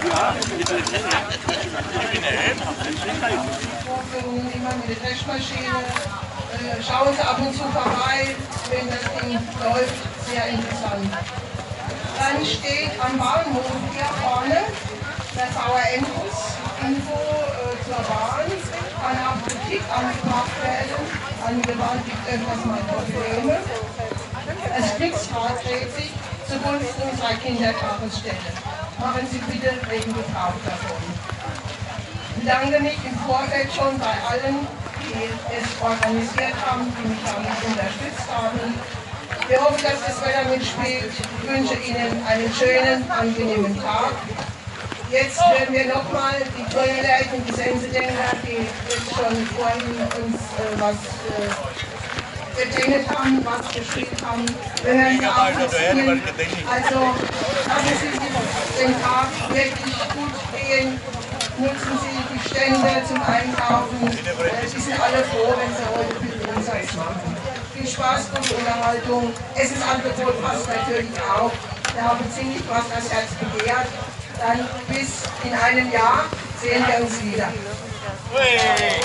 Der Schauen Sie ab und zu vorbei, wenn das Ding läuft, sehr interessant. Dann steht am Bahnhof hier vorne der VRN-Bus, Info äh, zur Bahn, kann auch Kritik angebracht werden, angewandt gibt öfters mal Probleme. Das Kriegsrad dreht sich zugunsten unserer Kindertagesstätte. Machen Sie bitte regen Gebrauch davon. Ich bedanke mich im Vorfeld schon bei allen, die es organisiert haben, die mich damit unterstützt haben. Wir hoffen, dass das Wetter mitspielt. Ich wünsche Ihnen einen schönen, angenehmen Tag. Jetzt werden wir nochmal die Grünleichen, die Sensedenker, die jetzt schon vorhin uns äh, was äh, gedenkt haben, was gespielt haben. Wir hören sie auch spielen. Also lassen Sie sich den Tag wirklich gut gehen. Nutzen Sie die Stände zum Einkaufen. Äh, Sie sind alle froh, wenn Sie heute viel Umsatz machen. Viel Spaß, gute Unterhaltung. Essensangebot passt natürlich auch. Wir haben ziemlich was das Herz begehrt. Dann bis in einem Jahr sehen wir uns wieder. Ist. Hey,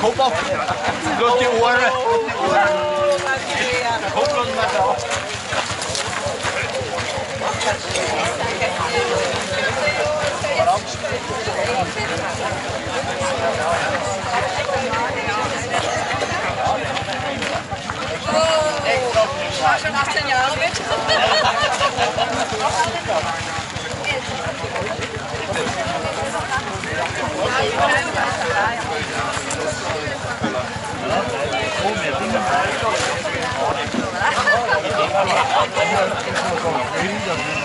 Kom op. Los die oren. Kom los maar op. war schon 18 Jahre mit. Ja,